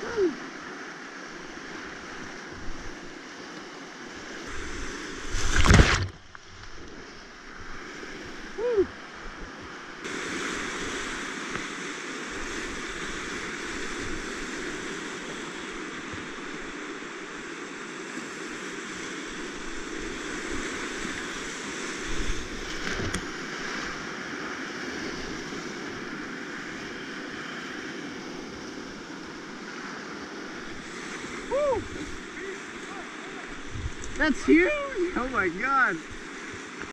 Woo! That's huge! Oh my god!